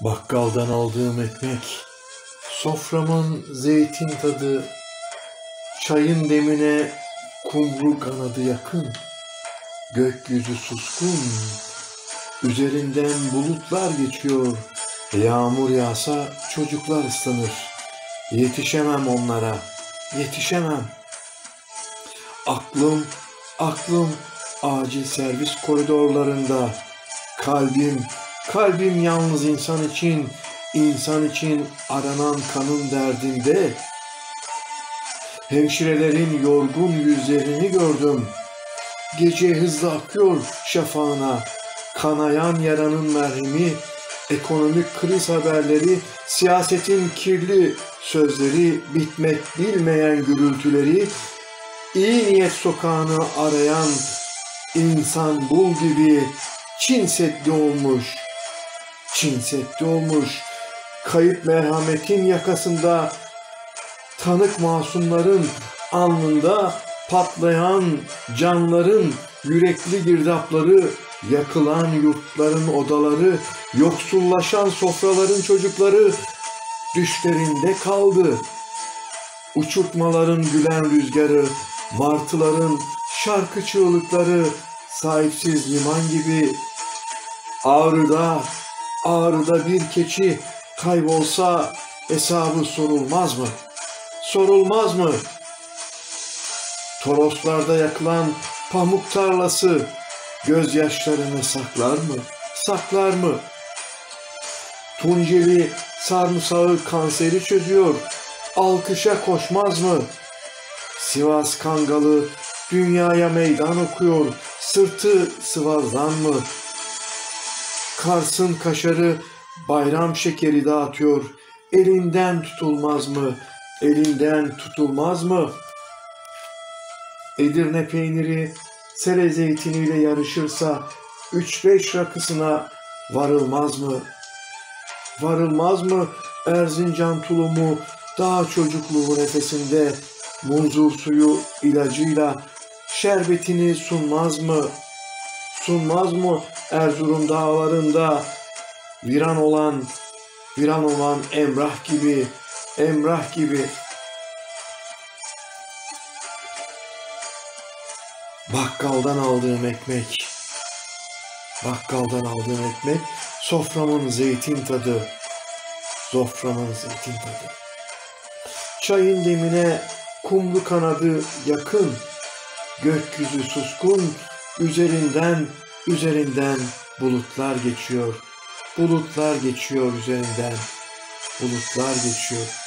Bakkaldan aldığım ekmek, soframın zeytin tadı, çayın demine kumru kanadı yakın, gökyüzü suskun, üzerinden bulutlar geçiyor, yağmur yağsa çocuklar ıslanır, yetişemem onlara, yetişemem. Aklım, aklım acil servis koridorlarında, kalbim, kalbim yalnız insan için, insan için aranan kanın derdinde. Hemşirelerin yorgun yüzlerini gördüm. Gece hızla akıyor şafağına, kanayan yaranın merhemi, ekonomik kriz haberleri, siyasetin kirli sözleri, bitmek bilmeyen gürültüleri, iyi niyet sokağını arayan insan bul gibi Çin olmuş. Çin Seddi olmuş. Kayıp merhametin yakasında tanık masumların alnında patlayan canların yürekli girdapları, yakılan yurtların odaları, yoksullaşan sofraların çocukları düşlerinde kaldı. Uçurtmaların gülen rüzgarı, martıların şarkı çığlıkları, sahipsiz liman gibi Ağrı'da, Ağrı'da bir keçi kaybolsa hesabı sorulmaz mı? Sorulmaz mı? Toroslarda yakılan pamuk tarlası gözyaşlarını saklar mı? Saklar mı? Tunceli sarımsağı kanseri çözüyor. Alkışa koşmaz mı? Sivas Kangalı dünyaya meydan okuyor. Sırtı sıvazdan mı? Kars'ın kaşarı bayram şekeri dağıtıyor. Elinden tutulmaz mı? Elinden tutulmaz mı? Edirne peyniri sele zeytiniyle yarışırsa üç beş rakısına varılmaz mı? Varılmaz mı Erzincan tulumu daha çocukluğu nefesinde muzur suyu ilacıyla şerbetini sunmaz mı? Sunmaz mı Erzurum dağlarında? Viran olan viran olan Emrah gibi Emrah gibi. Bakkaldan aldığım ekmek Bakkaldan aldığım ekmek soframın zeytin tadı soframın zeytin tadı. Çayın demine kumlu kanadı yakın Gökyüzü suskun üzerinden üzerinden bulutlar geçiyor. Bulutlar geçiyor üzerinden. Bulutlar geçiyor.